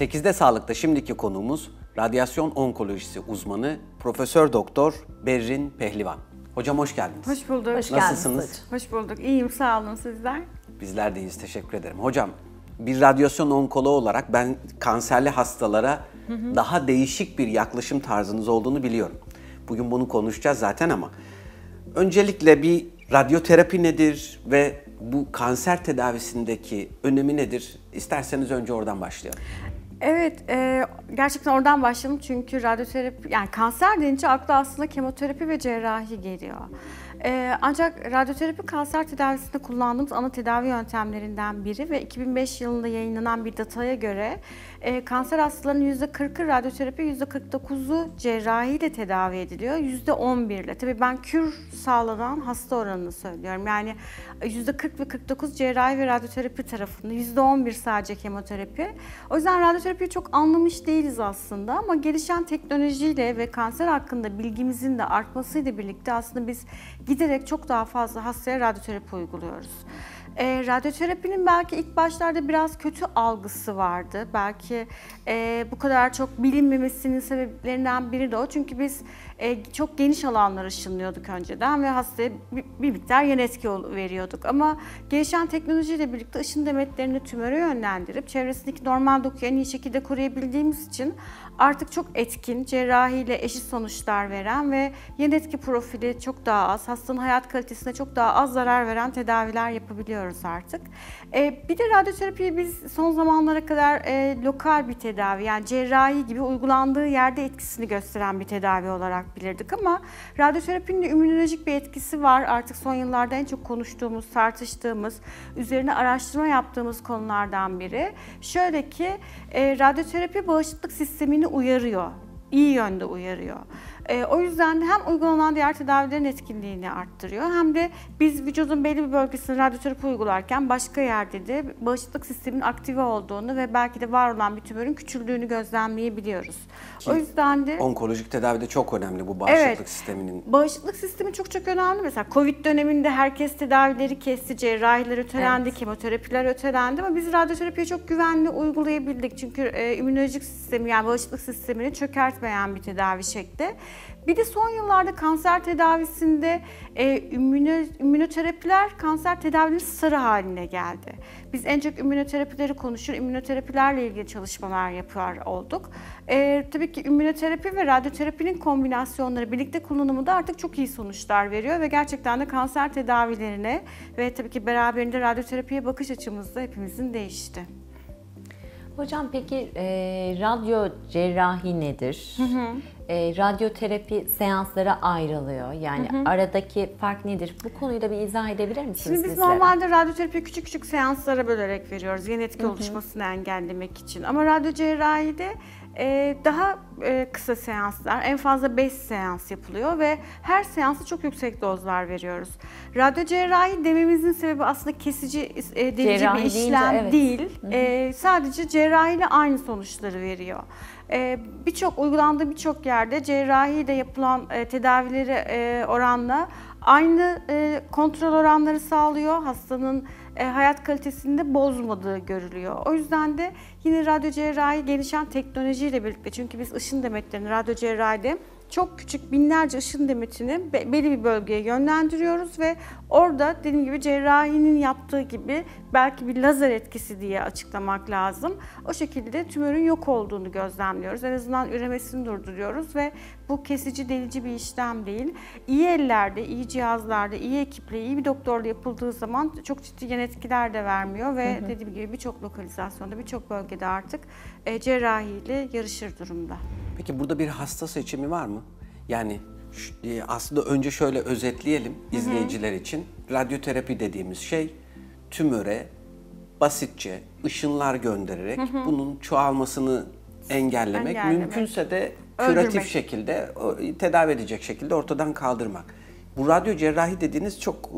8'de Sağlık'ta şimdiki konuğumuz radyasyon onkolojisi uzmanı Profesör Doktor Berrin Pehlivan. Hocam hoş geldiniz. Hoş bulduk. Hoş Nasılsınız? geldiniz Hoş bulduk. İyiyim sağ olun sizler. Bizler de iyiyiz, teşekkür ederim. Hocam, bir radyasyon onkoloğu olarak ben kanserli hastalara daha değişik bir yaklaşım tarzınız olduğunu biliyorum. Bugün bunu konuşacağız zaten ama öncelikle bir radyoterapi nedir ve bu kanser tedavisindeki önemi nedir? İsterseniz önce oradan başlayalım. Evet, e, gerçekten oradan başlayalım çünkü radyoterapi, yani kanser denince akla aslında kemoterapi ve cerrahi geliyor. E, ancak radyoterapi kanser tedavisinde kullandığımız ana tedavi yöntemlerinden biri ve 2005 yılında yayınlanan bir dataya göre e, kanser hastalarının %40'ı radyoterapi, %49'u cerrahiyle tedavi ediliyor, %11 ile. Tabii ben kür sağlanan hasta oranını söylüyorum. Yani %40 ve 49 cerrahi ve radyoterapi tarafında, %11 sadece kemoterapi. O yüzden radyoterapiyi çok anlamış değiliz aslında ama gelişen teknolojiyle ve kanser hakkında bilgimizin de artmasıyla birlikte aslında biz giderek çok daha fazla hastaya radyoterapi uyguluyoruz. E, radyoterapinin belki ilk başlarda biraz kötü algısı vardı. Belki e, bu kadar çok bilinmemesinin sebeplerinden biri de o. Çünkü biz e, çok geniş alanlar ışınlıyorduk önceden ve hastaya bir, bir miktar yan etki veriyorduk. Ama gelişen teknolojiyle birlikte ışın demetlerini tümöre yönlendirip çevresindeki normal dokuyu en iyi şekilde koruyabildiğimiz için artık çok etkin, cerrahiyle eşit sonuçlar veren ve yan etki profili çok daha az, hastanın hayat kalitesine çok daha az zarar veren tedaviler yapabiliyoruz artık. Ee, bir de radyoterapiyi biz son zamanlara kadar e, lokal bir tedavi, yani cerrahi gibi uygulandığı yerde etkisini gösteren bir tedavi olarak bilirdik ama radyoterapinin de immünolojik bir etkisi var. Artık son yıllarda en çok konuştuğumuz, tartıştığımız, üzerine araştırma yaptığımız konulardan biri. Şöyle ki e, radyoterapi bağışıklık sistemini uyarıyor. iyi yönde uyarıyor. E, o yüzden de hem uygulanan diğer tedavilerin etkinliğini arttırıyor hem de biz vücudun belli bir bölgesine radyoterapi uygularken başka yerde de bağışıklık sistemin aktive olduğunu ve belki de var olan bir tümörün küçüldüğünü gözlemleyebiliyoruz. o yüzden de Onkolojik tedavide çok önemli bu bağışıklık Evet. sisteminin. Bağışıklık sistemi çok çok önemli. Mesela Covid döneminde herkes tedavileri kesti, cerrahiler ötelendi, kemoterapiler ötelendi ama biz radyoterapiyi çok güvenli uygulayabildik. Çünkü e, immünolojik sistemi yani bağışıklık sistemini çökertmeyen bir tedavi şekli. Bir de son yıllarda kanser tedavisinde e, immüno, immünoterapiler kanser tedavilerinin sarı haline geldi. Biz en çok immünoterapileri konuşur, immünoterapilerle ilgili çalışmalar yapıyor olduk. E, tabii ki immünoterapi ve radyoterapinin kombinasyonları birlikte kullanımı da artık çok iyi sonuçlar veriyor ve gerçekten de kanser tedavilerine ve tabii ki beraberinde radyoterapiye bakış açımız da hepimizin değişti. Hocam peki e, radyo cerrahi nedir? E, radyoterapi seanslara ayrılıyor. Yani aradaki fark nedir? Bu konuyu da bir izah edebilir misiniz Şimdi biz bizlere? normalde radyoterapiyi küçük küçük seanslara bölerek veriyoruz. Yan etki oluşmasını engellemek için. Ama radyo cerrahide e, daha e, kısa seanslar, en fazla 5 seans yapılıyor ve her seansı çok yüksek dozlar veriyoruz. Radyo cerrahi dememizin sebebi aslında kesici, e, delici Cerrahi bir deyince işlem evet. değil. E, sadece cerrahiyle aynı sonuçları veriyor. E, birçok uygulandığı birçok yerde cerrahiyle yapılan e, tedavileri e, oranla aynı e, kontrol oranları sağlıyor. Hastanın e, hayat kalitesini de bozmadığı görülüyor. O yüzden de yine radyo cerrahi gelişen teknolojiyle birlikte çünkü biz ışın demetlerini radyo cerrahide çok küçük binlerce ışın demetini be- belli bir bölgeye yönlendiriyoruz ve orada dediğim gibi cerrahinin yaptığı gibi belki bir lazer etkisi diye açıklamak lazım. O şekilde tümörün yok olduğunu gözlemliyoruz. En azından üremesini durduruyoruz ve bu kesici delici bir işlem değil. İyi ellerde, iyi cihazlarda, iyi ekiple, iyi bir doktorla yapıldığı zaman çok ciddi yan etkiler de vermiyor ve dediğim gibi birçok lokalizasyonda, birçok bölgede artık e, cerrahiyle yarışır durumda. Peki burada bir hasta seçimi var mı? Yani e, aslında önce şöyle özetleyelim izleyiciler için. Radyoterapi dediğimiz şey tümöre basitçe ışınlar göndererek bunun çoğalmasını engellemek, Engellemek. mümkünse de küratif Öldürmek. şekilde o, tedavi edecek şekilde ortadan kaldırmak. Bu radyo cerrahi dediğiniz çok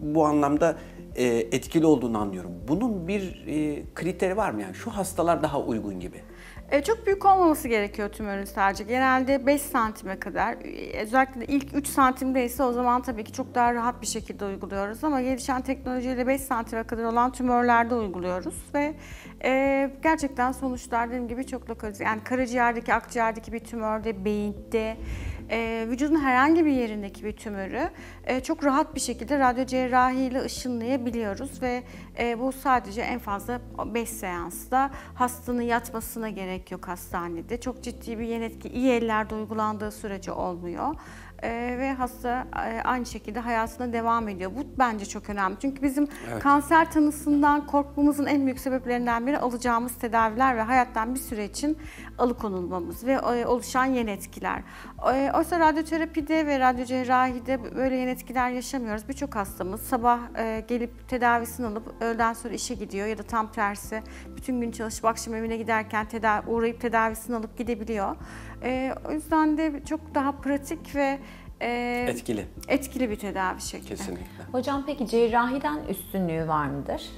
bu anlamda e, etkili olduğunu anlıyorum. Bunun bir e, kriteri var mı yani? Şu hastalar daha uygun gibi. E, çok büyük olmaması gerekiyor tümörün sadece. Genelde 5 santime kadar, e, özellikle ilk 3 santimdeyse o zaman tabii ki çok daha rahat bir şekilde uyguluyoruz. Ama gelişen teknolojiyle 5 santime kadar olan tümörlerde uyguluyoruz. Ve e, gerçekten sonuçlar dediğim gibi çok lokalize. Yani karaciğerdeki, akciğerdeki bir tümörde, beyinde, e, vücudun herhangi bir yerindeki bir tümörü e, çok rahat bir şekilde radyo cerrahi ile ışınlayabiliyoruz ve e, bu sadece en fazla 5 seansta hastanın yatmasına gerek yok hastanede. Çok ciddi bir yan etki iyi ellerde uygulandığı sürece olmuyor. Ee, ve hasta e, aynı şekilde hayatına devam ediyor. Bu bence çok önemli. Çünkü bizim Evet. kanser tanısından korkmamızın en büyük sebeplerinden biri alacağımız tedaviler ve hayattan bir süre için alıkonulmamız ve e, oluşan yan etkiler. E, Oysa radyoterapide ve radyo cerrahide böyle yan etkiler yaşamıyoruz. Birçok hastamız sabah e, gelip tedavisini alıp öğleden sonra işe gidiyor ya da tam tersi bütün gün çalışıp akşam evine giderken tedavi, uğrayıp tedavisini alıp gidebiliyor. E, O yüzden de çok daha pratik ve e, Etkili. etkili bir tedavi şekli. Kesinlikle. Hocam peki cerrahiden üstünlüğü var mıdır?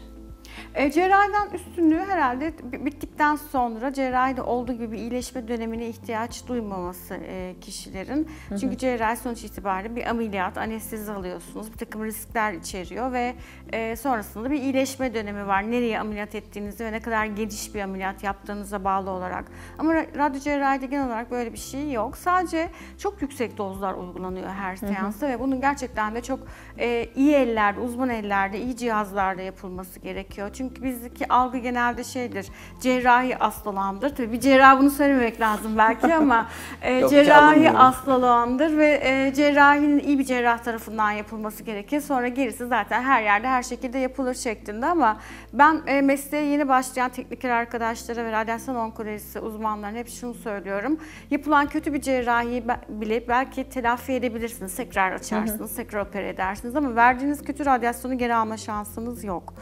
E, cerrahiden üstünlüğü herhalde bi- bittikten sonra cerrahide olduğu gibi bir iyileşme dönemine ihtiyaç duymaması e, kişilerin. Çünkü cerrahi sonuç itibariyle bir ameliyat, anestezi alıyorsunuz, bir takım riskler içeriyor ve e, sonrasında bir iyileşme dönemi var. Nereye ameliyat ettiğinizi ve ne kadar geniş bir ameliyat yaptığınıza bağlı olarak. Ama ra- radyo cerrahide genel olarak böyle bir şey yok. Sadece çok yüksek dozlar uygulanıyor her seansta ve bunun gerçekten de çok e, iyi ellerde, uzman ellerde, iyi cihazlarda yapılması gerekiyor. Çünkü bizdeki algı genelde şeydir, cerrahi hastalandır. Tabii bir cerrah bunu söylememek lazım belki ama e, Yok, cerrahi hastalandır ve e, cerrahinin iyi bir cerrah tarafından yapılması gerekir. Sonra gerisi zaten her yerde her şekilde yapılır şeklinde ama ben e, mesleğe yeni başlayan tekniker arkadaşlara ve radyasyon onkolojisi uzmanlarına hep şunu söylüyorum. Yapılan kötü bir cerrahi bile belki telafi edebilirsiniz. Tekrar açarsınız, tekrar opere edersiniz ama verdiğiniz kötü radyasyonu geri alma şansınız yok.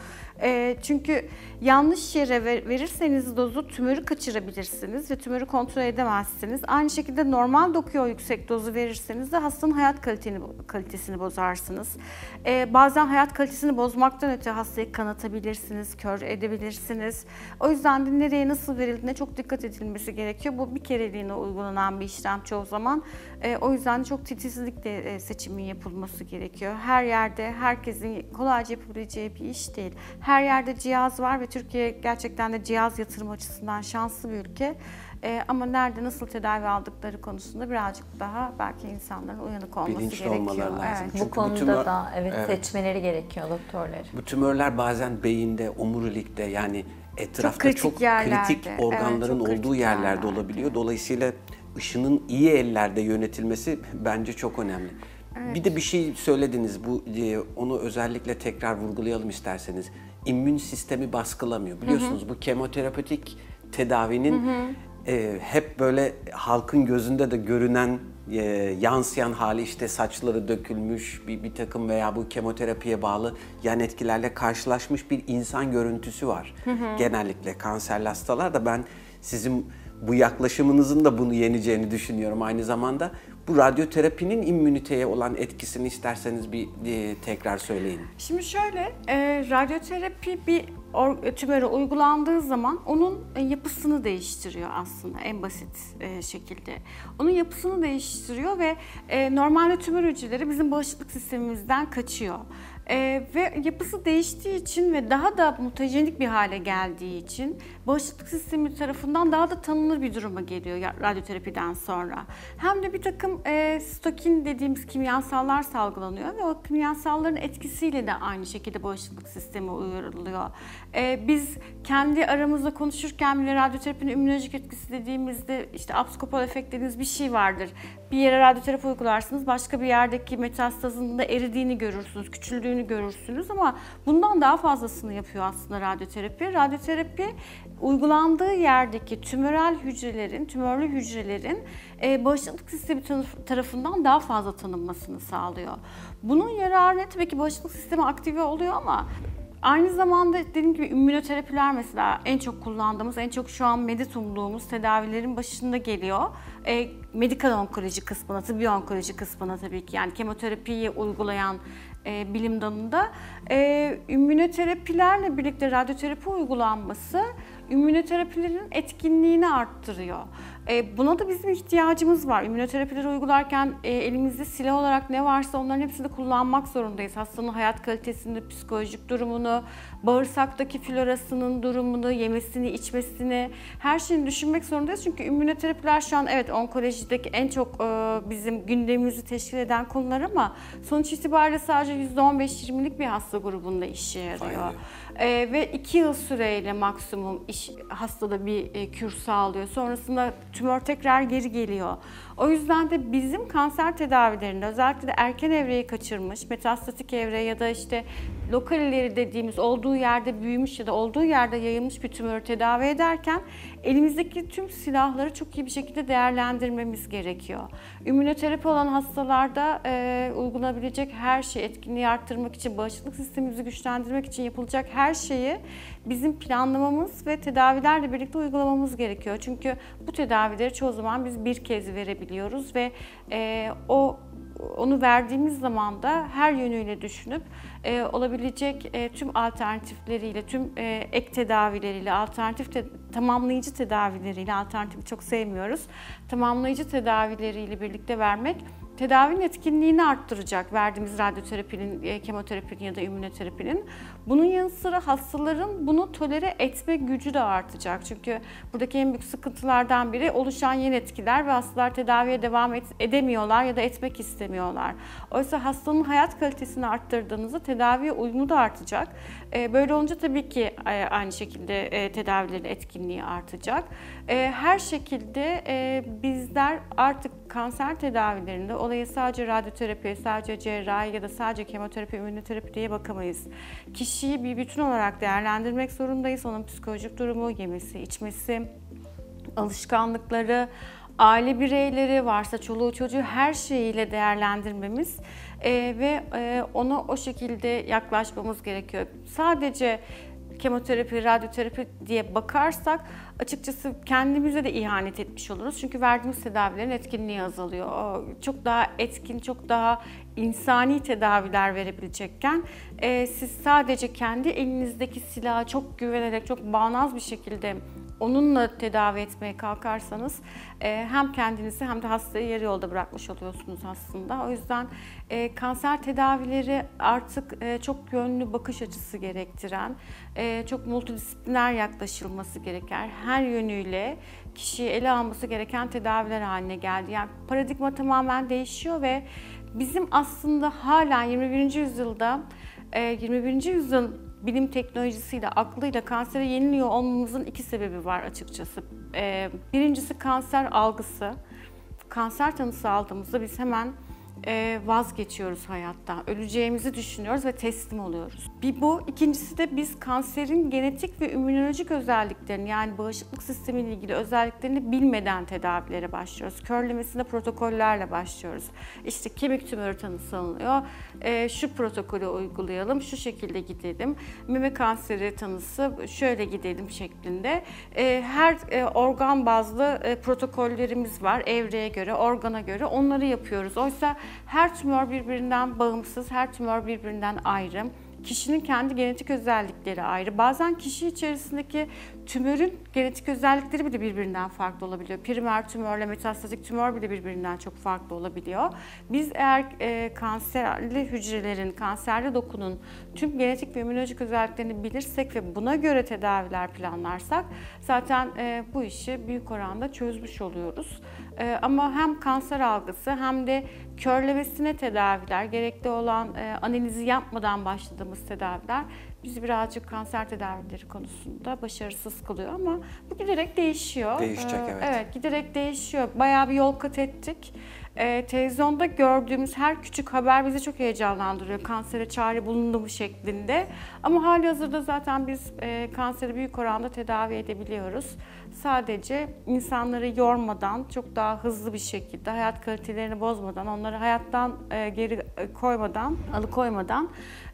E, çünkü yanlış yere ver- verirseniz dozu tümörü kaçırabilirsiniz ve tümörü kontrol edemezsiniz. Aynı şekilde normal dokuya yüksek dozu verirseniz de hastanın hayat kalitesini, kalitesini bozarsınız. E, bazen hayat kalitesini bozmaktan öte hastayı kanatabilirsiniz, kör edebilirsiniz. O yüzden de nereye nasıl verildiğine çok dikkat edilmesi gerekiyor. Bu bir kereliğine uygulanan bir işlem çoğu zaman. E, o yüzden de çok titizlikle e, seçimin yapılması gerekiyor. Her yerde herkesin kolayca yapabileceği bir iş değil. Her yerde cihaz var ve Türkiye gerçekten de cihaz yatırım açısından şanslı bir ülke. E, ama nerede nasıl tedavi aldıkları konusunda birazcık daha belki insanların uyanık olması Bilinçli gerekiyor. olmaları lazım. Evet. Çünkü Bu bu konuda tümör- da evet, Evet. seçmeleri gerekiyor doktorlar. Bu tümörler bazen beyinde, omurilikte yani etrafta kritik çok, yerlerde. kritik Evet, organların çok kritik olduğu yerlerde yerlerde. olabiliyor. Dolayısıyla ışının iyi ellerde yönetilmesi bence çok önemli. Bir de bir şey söylediniz. Bu e, onu özellikle tekrar vurgulayalım isterseniz. İmmün sistemi baskılamıyor. Biliyorsunuz bu kemoterapötik tedavinin e, hep böyle halkın gözünde de görünen e, yansıyan hali işte saçları dökülmüş bir, bir takım veya bu kemoterapiye bağlı yan etkilerle karşılaşmış bir insan görüntüsü var. Genellikle kanserli hastalar da ben sizin bu yaklaşımınızın da bunu yeneceğini düşünüyorum aynı zamanda. Bu radyoterapinin immüniteye olan etkisini isterseniz bir e, tekrar söyleyin. Şimdi şöyle, e, radyoterapi bir or- tümöre uygulandığı zaman onun e, yapısını değiştiriyor aslında en basit e, şekilde. Onun yapısını değiştiriyor ve e, normalde tümör hücreleri bizim bağışıklık sistemimizden kaçıyor. E, ve yapısı değiştiği için ve daha da mutajenik bir hale geldiği için bağışıklık sistemi tarafından daha da tanınır bir duruma geliyor radyoterapiden sonra. Hem de bir takım e, stokin dediğimiz kimyasallar salgılanıyor ve o kimyasalların etkisiyle de aynı şekilde bağışıklık sistemi uyarılıyor. E, biz kendi aramızda konuşurken bile radyoterapinin immünolojik etkisi dediğimizde işte abskopal efekt dediğimiz bir şey vardır. Bir yere radyoterapi uygularsınız, başka bir yerdeki metastazın da eridiğini görürsünüz, küçüldüğünü görürsünüz ama bundan daha fazlasını yapıyor aslında radyoterapi. Radyoterapi uygulandığı yerdeki tümörel hücrelerin, tümörlü hücrelerin e, bağışıklık sistemi tarafından daha fazla tanınmasını sağlıyor. Bunun yararı? Tabii ki bağışıklık sistemi aktive oluyor ama Aynı zamanda dediğim gibi immünoterapiler mesela en çok kullandığımız, en çok şu an medet umduğumuz tedavilerin başında geliyor. E, medikal onkoloji kısmına, tıbbi onkoloji kısmına tabii ki yani kemoterapiyi uygulayan e, bilim dalında. E, immünoterapilerle birlikte radyoterapi uygulanması immünoterapilerin etkinliğini arttırıyor. E, buna da bizim ihtiyacımız var. İmmünoterapileri uygularken e, elimizde silah olarak ne varsa onların hepsini kullanmak zorundayız. Hastanın hayat kalitesini, psikolojik durumunu, bağırsaktaki florasının durumunu, yemesini, içmesini, her şeyini düşünmek zorundayız. Çünkü immünoterapiler şu an evet onkolojideki en çok e, bizim gündemimizi teşkil eden konular ama sonuç itibariyle sadece %15-20'lik bir hasta grubunda işe yarıyor. E, ve 2 yıl süreyle maksimum iş, hastada bir e, kür sağlıyor. Sonrasında tümör tekrar geri geliyor. O yüzden de bizim kanser tedavilerinde özellikle de erken evreyi kaçırmış, metastatik evre ya da işte lokal ileri dediğimiz olduğu yerde büyümüş ya da olduğu yerde yayılmış bir tümörü tedavi ederken elimizdeki tüm silahları çok iyi bir şekilde değerlendirmemiz gerekiyor. İmmünoterapi olan hastalarda e, uygulanabilecek her şey, etkinliği arttırmak için, bağışıklık sistemimizi güçlendirmek için yapılacak her şeyi bizim planlamamız ve tedavilerle birlikte uygulamamız gerekiyor. Çünkü bu tedavileri çoğu zaman biz bir kez verebiliyoruz ve e, o onu verdiğimiz zaman da her yönüyle düşünüp e, olabilecek e, tüm alternatifleriyle, tüm e, ek tedavileriyle, alternatif te- tamamlayıcı tedavileriyle, alternatifi çok sevmiyoruz, tamamlayıcı tedavileriyle birlikte vermek tedavinin etkinliğini arttıracak verdiğimiz radyoterapinin, e, kemoterapinin ya da immünoterapinin. Bunun yanı sıra hastaların bunu tolere etme gücü de artacak. Çünkü buradaki en büyük sıkıntılardan biri oluşan yan etkiler ve hastalar tedaviye devam edemiyorlar ya da etmek istemiyorlar. Oysa hastanın hayat kalitesini arttırdığınızda tedaviye uyumu da artacak. E, böyle olunca tabii ki e, aynı şekilde tedavilerin etkinliği artacak. Her şekilde bizler artık kanser tedavilerinde olaya sadece radyoterapi, sadece cerrahi ya da sadece kemoterapi, immünoterapi diye bakamayız. Kişiyi bir bütün olarak değerlendirmek zorundayız. Onun psikolojik durumu, yemesi, içmesi, alışkanlıkları, aile bireyleri varsa çoluğu çocuğu her şeyiyle değerlendirmemiz e, ve e, ona o şekilde yaklaşmamız gerekiyor. Sadece kemoterapi, radyoterapi diye bakarsak açıkçası kendimize de ihanet etmiş oluruz. Çünkü verdiğimiz tedavilerin etkinliği azalıyor. Çok daha etkin, çok daha insani tedaviler verebilecekken e, siz sadece kendi elinizdeki silahı çok güvenerek, çok bağnaz bir şekilde onunla tedavi etmeye kalkarsanız e, hem kendinizi hem de hastayı yarı yolda bırakmış oluyorsunuz aslında. O yüzden e, kanser tedavileri artık e, çok yönlü bakış açısı gerektiren, çok multidisipliner yaklaşılması gereker. Her yönüyle kişiyi ele alması gereken tedaviler haline geldi. Yani paradigma tamamen değişiyor ve bizim aslında hala 21. yüzyılda e, 21. yüzyıl bilim teknolojisiyle, aklıyla kansere yeniliyor olmamızın iki sebebi var açıkçası. Ee, birincisi kanser algısı. Kanser tanısı aldığımızda biz hemen e, vazgeçiyoruz hayatta. Öleceğimizi düşünüyoruz ve teslim oluyoruz. Bir bu. ikincisi de biz kanserin genetik ve immünolojik özelliklerini yani bağışıklık sistemiyle ilgili özelliklerini bilmeden tedavilere başlıyoruz. Körlemesinde protokollerle başlıyoruz. İşte kemik tümörü tanısı alınıyor. E, şu protokolü uygulayalım, şu şekilde gidelim. Meme kanseri tanısı şöyle gidelim şeklinde. E, her e, organ bazlı e, protokollerimiz var. Evreye göre, organa göre onları yapıyoruz. Oysa her tümör birbirinden bağımsız, her tümör birbirinden ayrı. Kişinin kendi genetik özellikleri ayrı. Bazen kişi içerisindeki tümörün genetik özellikleri bile birbirinden farklı olabiliyor. Primer tümörle metastatik tümör bile birbirinden çok farklı olabiliyor. Biz eğer e, kanserli hücrelerin, kanserli dokunun tüm genetik ve immünolojik özelliklerini bilirsek ve buna göre tedaviler planlarsak zaten e, bu işi büyük oranda çözmüş oluyoruz. E, ama hem kanser algısı hem de körlemesine tedaviler, gerekli olan e, analizi yapmadan başladığımız tedaviler bizi birazcık kanser tedavileri konusunda başarısız kılıyor ama bu giderek değişiyor. Değişecek, Ee, evet. Evet giderek değişiyor. Bayağı bir yol kat ettik. Ee, televizyonda gördüğümüz her küçük haber bizi çok heyecanlandırıyor. Kansere çare bulundu mu şeklinde. Ama hali hazırda zaten biz e, kanseri büyük oranda tedavi edebiliyoruz. Sadece insanları yormadan, çok daha hızlı bir şekilde, hayat kalitelerini bozmadan, onları hayattan e, geri e, koymadan, alıkoymadan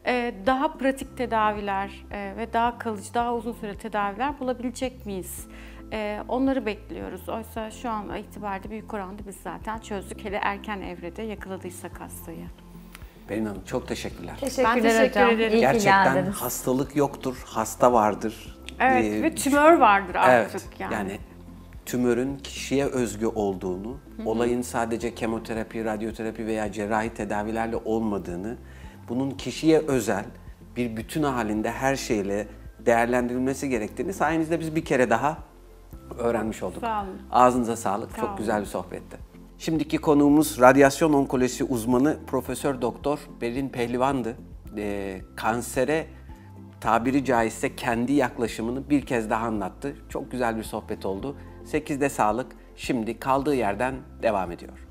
e, daha pratik tedaviler e, ve daha kalıcı, daha uzun süre tedaviler bulabilecek miyiz? E, onları bekliyoruz. Oysa şu an itibariyle büyük oranda biz zaten çözdük. Hele erken evrede yakaladıysak hastayı. Pelin Hanım çok teşekkürler. Teşekkürler teşekkür hocam. ederim. İyi Gerçekten hastalık yoktur, hasta vardır. Evet Ee, ve tümör vardır artık Evet, yani. yani. tümörün kişiye özgü olduğunu, olayın sadece kemoterapi, radyoterapi veya cerrahi tedavilerle olmadığını, bunun kişiye özel bir bütün halinde her şeyle değerlendirilmesi gerektiğini sayenizde biz bir kere daha öğrenmiş olduk. Sağ olun. Ağzınıza sağlık. Sağ Çok olun. güzel bir sohbetti. Şimdiki konuğumuz radyasyon onkolojisi uzmanı Profesör Doktor Berin Pehlivan'dı. Ee, kansere tabiri caizse kendi yaklaşımını bir kez daha anlattı. Çok güzel bir sohbet oldu. 8'de sağlık şimdi kaldığı yerden devam ediyor.